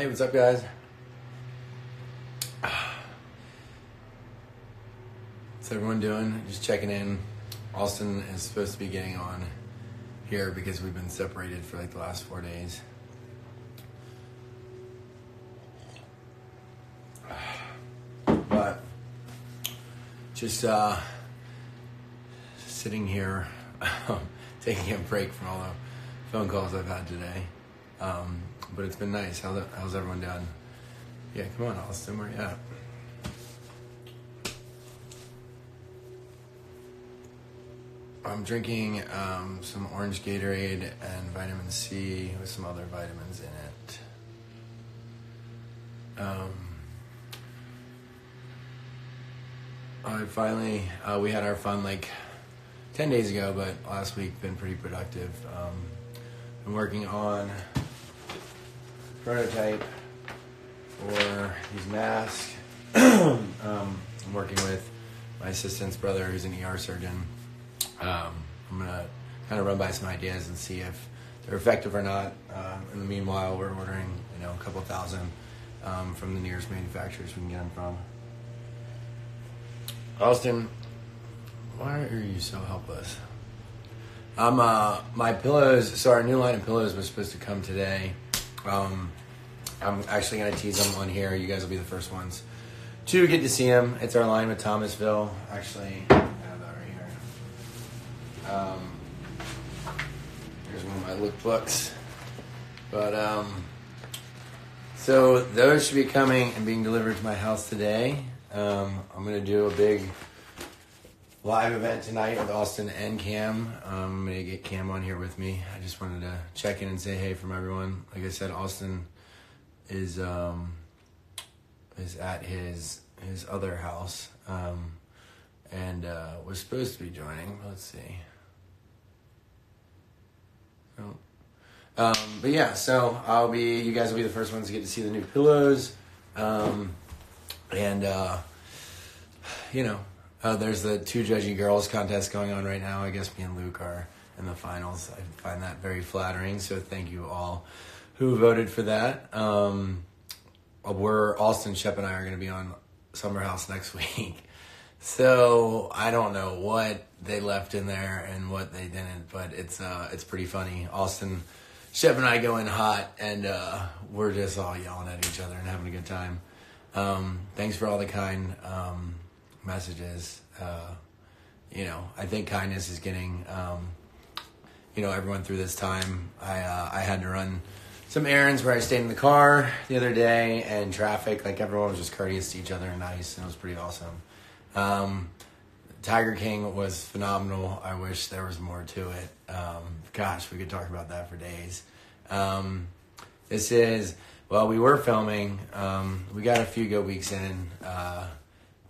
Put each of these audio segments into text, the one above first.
Hey, what's up, guys? What's everyone doing? Just checking in. Austen is supposed to be getting on here because we've been separated for like the last four days. But just uh, sitting here, taking a break from all the phone calls I've had today. Um, but it's been nice. How's, how's everyone doing? Yeah, come on, Austen, where you at? I'm drinking um, some orange Gatorade and vitamin C with some other vitamins in it. Um, I finally, uh, we had our fun like 10 days ago, but last week been pretty productive. Um, been working on prototype for these masks. um, I'm working with my assistant's brother, who's an ER surgeon. Um, I'm gonna kind of run by some ideas and see if they're effective or not. Uh, in the meanwhile, we're ordering, you know, a couple thousand um, from the nearest manufacturers we can get them from. Austen, why are you so helpless? I'm uh my pillows. So our new line of pillows was supposed to come today. Um, I'm actually gonna tease them on here. You guys will be the first ones to get to see them. It's our line with Thomasville. Actually, I have that right here. Um, here's one of my lookbooks. But um, so those should be coming and being delivered to my house today. Um, I'm gonna do a big live event tonight with Austen and Cam. Um, I'm gonna get Cam on here with me. I just wanted to check in and say hey from everyone. Like I said, Austen is um, is at his his other house um, and uh, was supposed to be joining. Let's see. Um, but yeah, so I'll be. You guys will be the first ones to get to see the new pillows, um, and uh, you know, uh, there's the two judgy girls contest going on right now. I guess me and Luke are in the finals. I find that very flattering. So thank you all who voted for that. Um, we're Austen Shep and I are going to be on Summer House next week. So I don't know what they left in there and what they didn't, but it's uh, it's pretty funny. Austen Shep and I go in hot, and uh, we're just all yelling at each other and having a good time. Um, thanks for all the kind um, messages. Uh, you know, I think kindness is getting, um, you know, everyone through this time. I uh, I had to run some errands where I stayed in the car the other day, and traffic. Like everyone was just courteous to each other and nice, and it was pretty awesome. Um, Tiger King was phenomenal. I wish there was more to it. Um, gosh, we could talk about that for days. Um, this is well, we were filming. Um, we got a few good weeks in, uh,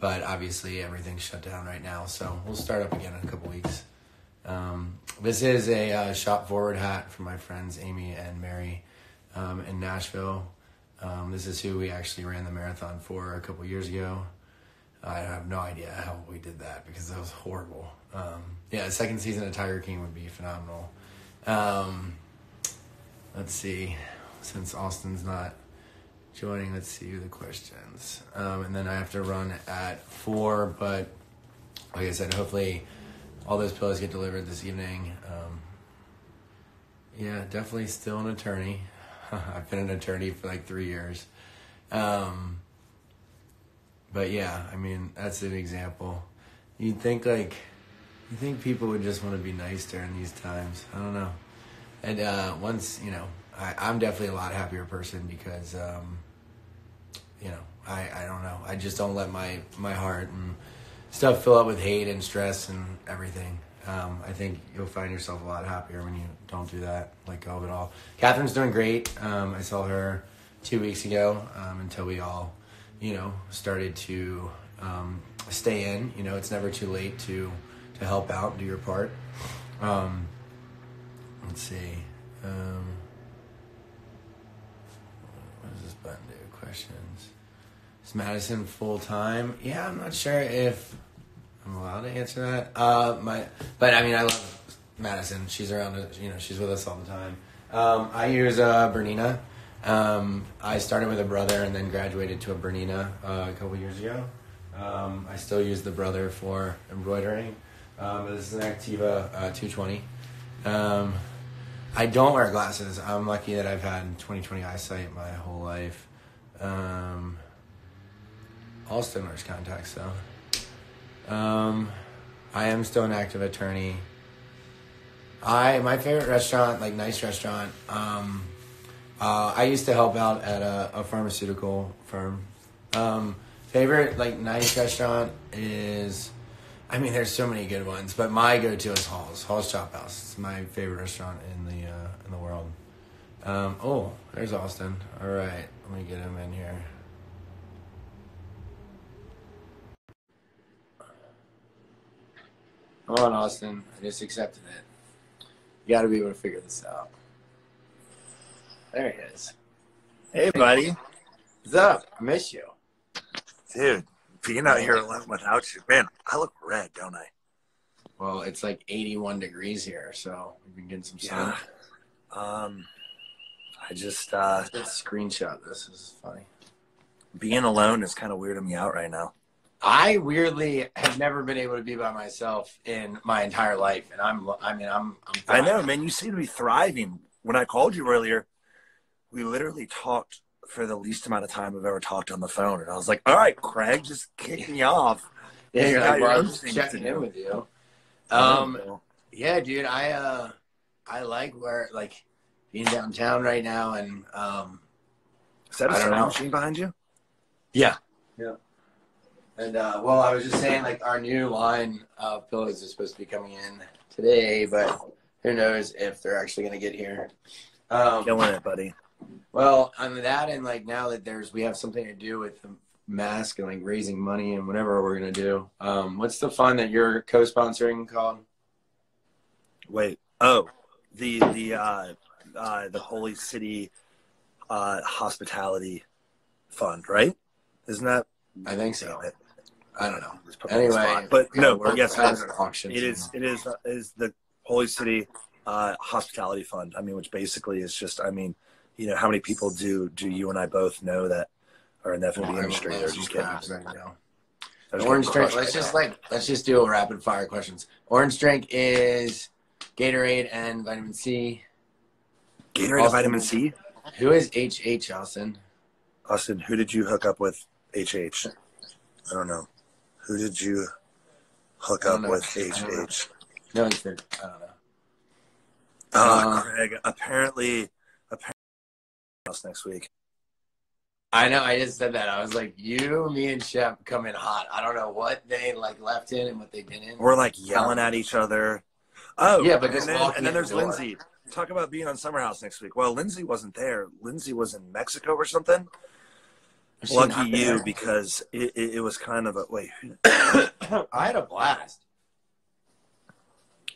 but obviously everything's shut down right now. So we'll start up again in a couple weeks. Um, this is a uh, shop forward hat from my friends Amy and Mary um, in Nashville. Um, this is who we actually ran the marathon for a couple years ago. I have no idea how we did that because that was horrible. Um, yeah, second season of Tiger King would be phenomenal. Um, let's see, since Austen's not joining, let's see the questions. Um, and then I have to run at four, but like I said, hopefully all those pillows get delivered this evening. Um, yeah, definitely still an attorney. I've been an attorney for like three years. Um, but yeah, I mean, that's an example. You'd think like, you think people would just want to be nice during these times. I don't know. And uh, once, you know, I, I'm definitely a lot happier person because, um, you know, I, I don't know. I just don't let my, my heart and stuff fill up with hate and stress and everything. Um, I think you'll find yourself a lot happier when you don't do that, let go of it all. Catherine's doing great. Um, I saw her two weeks ago um, until we all, you know, started to um, stay in. You know, it's never too late to to help out, and do your part. Um, let's see. Um, what does this button do? Questions. Is Madison full time? Yeah, I'm not sure if I'm allowed to answer that. Uh, my, but I mean, I love Madison. She's around. You know, she's with us all the time. Um, I use uh, Bernina Um, I started with a brother and then graduated to a Bernina uh, a couple years ago. Um, I still use the brother for embroidering. Um, this is an Activa uh, 220. Um, I don't wear glasses. I'm lucky that I've had 20/20 eyesight my whole life. Um, Austen wears contacts though. Um, I am still an active attorney. I my favorite restaurant, like nice restaurant. Um, uh, I used to help out at a, a pharmaceutical firm. Um, favorite like nice restaurant is, I mean, there's so many good ones, but my go-to is Hall's. Hall's Chop House. It's my favorite restaurant in the uh, in the world. Um, oh, there's Austen. All right, let me get him in here. Come on, Austen. I just accepted it. You got to be able to figure this out. There he is. Hey, buddy. What's up? I miss you. Dude, being out here alone without you, man, I look red, don't I? Well, it's like 81 degrees here, so we've been getting some sun. Yeah. Um, I just, uh, Let's screenshot this. This is funny. being alone is kind of weirding me out right now. I weirdly have never been able to be by myself in my entire life, and I'm. I mean, I'm. I'm I know, man. You seem to be thriving. When I called you earlier, we literally talked for the least amount of time we've ever talked on the phone, and I was like, "All right, Craig, just kick me off." Yeah, you're like, your well, own I'm just checking in with you. Um, yeah, dude, I uh, I like where like being downtown right now, and um, is that a don't sewing know. machine behind you? yeah, yeah. And uh, well, I was just saying, like our new line of pillows is supposed to be coming in today, but who knows if they're actually going to get here. Um, Killing it, buddy. Well, on that and like now that there's we have something to do with the mask and like raising money and whatever we're gonna do. Um, what's the fund that you're co-sponsoring called? Wait. Oh, the the uh, uh, the Holy City uh, Hospitality Fund, right? Isn't that? I think so. I don't know. Just put me on the Anyway, but yeah, no, but yes, it having auction. It is. It is. uh, Is the Holy City uh, Hospitality Fund? I mean, which basically is just. I mean, you know, how many people do do you and I both know that are in the F&B industry? They're just getting. crabs right now. Orange drink. Let's right just now. like let's just do a rapid fire questions. Orange drink is Gatorade and vitamin C. Gatorade, Austen- vitamin C. Who is HH Austen? Austen, who did you hook up with? HH. I don't know. Who did you hook up know. with? Know. HH. No, it's good. I don't know. Oh, Uh, Craig. Apparently, apparently, else next week. I know. I just said that. I was like, you, me, and Shep come in hot. I don't know what they like left in and what they didn't. We're like yelling at each other. Oh, Yeah, but and then, and then there's the. Lindsay. Talk about being on Summer House next week. Well, Lindsay wasn't there. Lindsay was in Mexico or something. Is she Lucky you, there? because it, it, it was kind of a wait. I had a blast.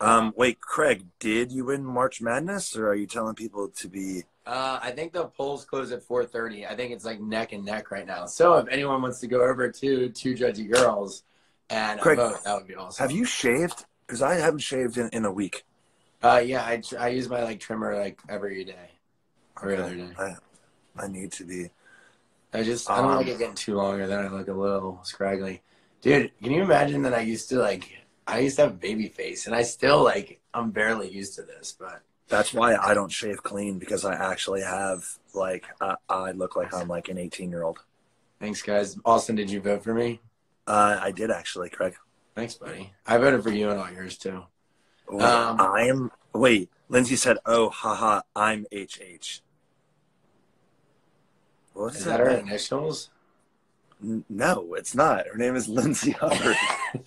Um, wait, Craig, did you win March Madness, or are you telling people to be? Uh, I think the polls close at 4:30. I think it's like neck and neck right now. So if anyone wants to go over to two judgy girls and Craig, vote, that would be awesome. Have you shaved? Because I haven't shaved in, in a week. Uh, yeah, I, I use my like trimmer like every day, every other day. I, I need to be. I just I don't Um, like it getting too long, or then I look a little scraggly. Dude, can you imagine that I used to like I used to have baby face, and I still like I'm barely used to this, but That's why I don't shave clean because I actually have like I, I look like I'm like an 18 year old. thanks guys. Austen, did you vote for me? Uh, I did actually, Craig. Thanks, buddy. I voted for you and all yours too. Wait, Um, I am. Wait, Lindsay said, "Oh, haha, I'm HH." What's Is that her initials? No, it's not. Her name is Lindsay Hubbard.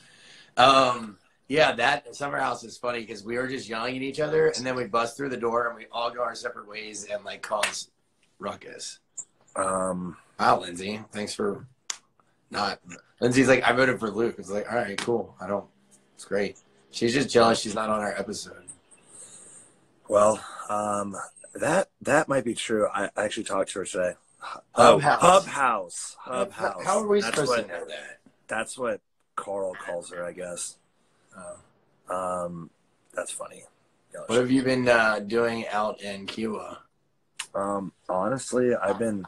Um, yeah, that summer house is funny because we were just yelling at each other, and then we bust through the door, and we all go our separate ways and like cause ruckus. um, Wow, Lindsay, thanks for not. Lindsay's like, I voted for Luke. It's like, all right, cool. I don't. It's great. She's just jealous she's not on our episode. well, um, that that might be true. I I actually talked to her today. Oh, Hub House. Hub House. Hub House. How are we That's supposed what, to know that? That's what Carl calls her, I guess. Oh. Um, that's funny. What have you been uh, doing out in Kiawah? Um, honestly, I've been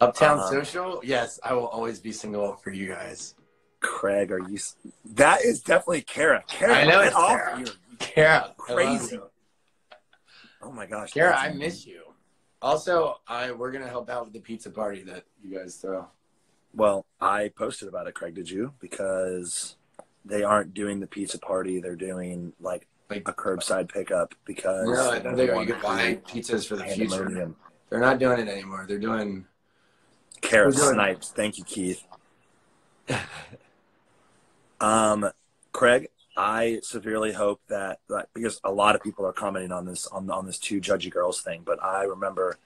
Uptown Uh, Social? Yes, I will always be single for you guys. Craig. Are you? That is definitely Kara. Kara, I know it's Kara. Kara, Crazy. Oh my gosh, Kara, I miss you. Also, I we're gonna help out with the pizza party that you guys throw. Well, I posted about it. Craig, did you? Because they aren't doing the pizza party. They're doing like Like a curbside pickup because no, I they know they're want you could to buy pizzas for the future. They're not doing it anymore. They're doing We're doing- snipes. Thank you, Keith. Um, Craig, I severely hope that, that because a lot of people are commenting on this on on this two judgy girls thing, but I remember,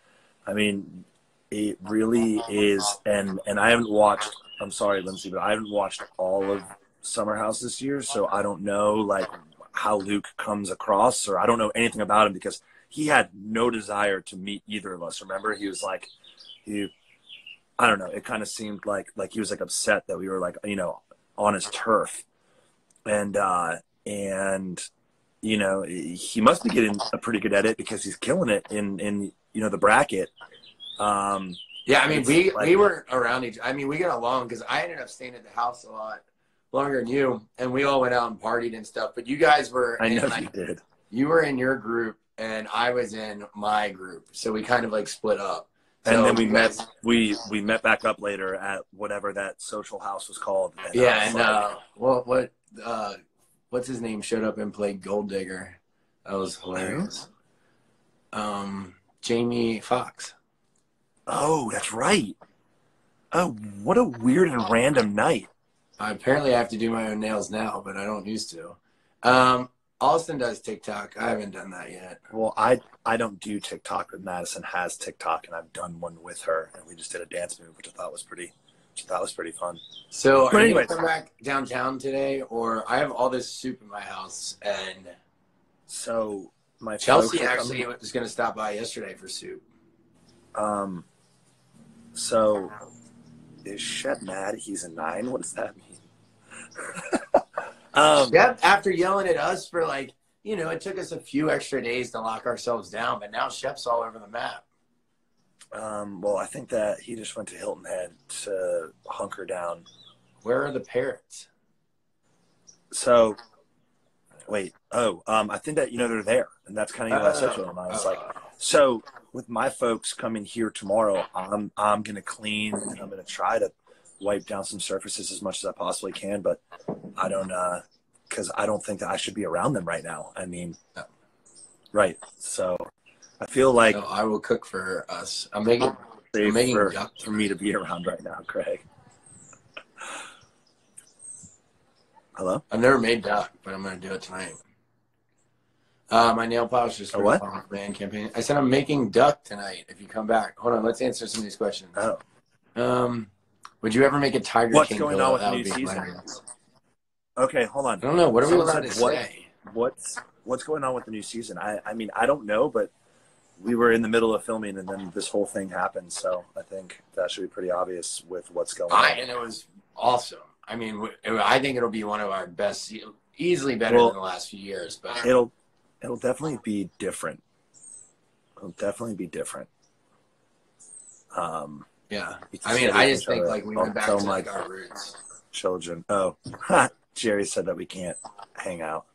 I mean, it really is, and and I haven't watched. I'm sorry, Lindsay, but I haven't watched all of Summer House this year, so I don't know like how Luke comes across, or I don't know anything about him because he had no desire to meet either of us. Remember, he was like, he, I don't know. It kind of seemed like like he was like upset that we were like you know on his turf, and uh and you know he must be getting a pretty good edit because he's killing it in in you know the bracket. Um, Yeah, I mean, we like- we were around each. I mean, we got along because I ended up staying at the house a lot longer than you, and we all went out and partied and stuff. But you guys were, I know you did. you were in your group, and I was in my group, so we kind of like split up. And So then we met. We we met back up later at whatever that social house was called. And I Yeah, was and like, uh, what what uh, what's his name showed up and played Gold Digger. That was hilarious. Um, Jamie Foxx. oh, that's right. Oh, what a weird and random night. apparently, I have to do my own nails now, but I don't used to. Um, Austen does TikTok. I haven't done that yet. Well, I I don't do TikTok, but Madison has TikTok, and I've done one with her, and we just did a dance move, which I thought was pretty, which I thought was pretty fun. So, But are you anyways. gonna come back downtown today, or I have all this soup in my house, and So my Chelsea actually coming- was going to stop by yesterday for soup. Um, so is Shep mad? He's a nine. What does that mean? um, Yep. After yelling at us for like, you know, it took us a few extra days to lock ourselves down, but now Shep's all over the map. um, well, I think that he just went to Hilton Head to hunker down. Where are the parrots? So, wait. Oh, um, I think that you know they're there, and that's kind of what I said to him. I was Oh. like, so with my folks coming here tomorrow, I'm I'm gonna clean and I'm gonna try to wipe down some surfaces as much as I possibly can, but I don't uh because I don't think that I should be around them right now. I mean, No. right. So I feel like No, I will cook for us. I'm making. safe making for, duck for me to be around right now, Craig. Hello. I've never made duck, but I'm going to do it tonight. Uh, my nail polish is for what? the Man campaign. I said I'm making duck tonight. If you come back, hold on. Let's answer some of these questions. Oh, Um, would you ever make a Tiger What's King going pillow? on with the new season? hilarious. okay. Hold on. I don't know. What are we allowed to what? say? what's what's going on with the new season? I I mean I don't know, but we were in the middle of filming and then this whole thing happened. So I think that should be pretty obvious with what's going on. I on. and it was awesome. I mean, I think it'll be one of our best, easily better Well- than the last few years. But It'll it'll definitely be different. It'll definitely be different. Um, yeah, I mean, I just think other. like we went back to like our roots. children. Oh, Jerry said that we can't hang out.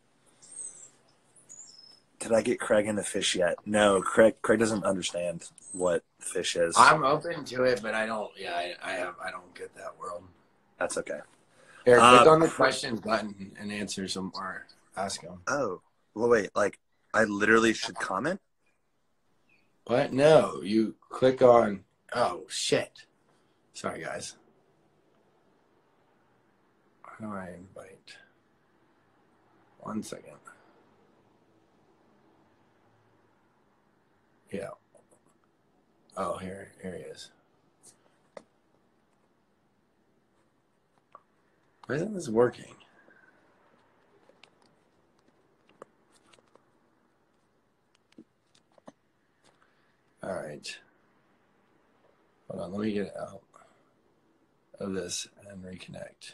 Did I get Craig into fish yet? No, Craig. Craig doesn't understand what fish is. I'm open to it, but I don't. Yeah, I, I have. I don't get that world. That's okay. Here, click uh, on the questions button and answer some or ask them. Oh, well, wait. Like, I literally should comment. What? No, you click on. Oh shit! Sorry, guys. How do I invite? One second. Yeah. Oh, here, here he is. Why isn't this working? All right. Hold on, let me get out of this and reconnect.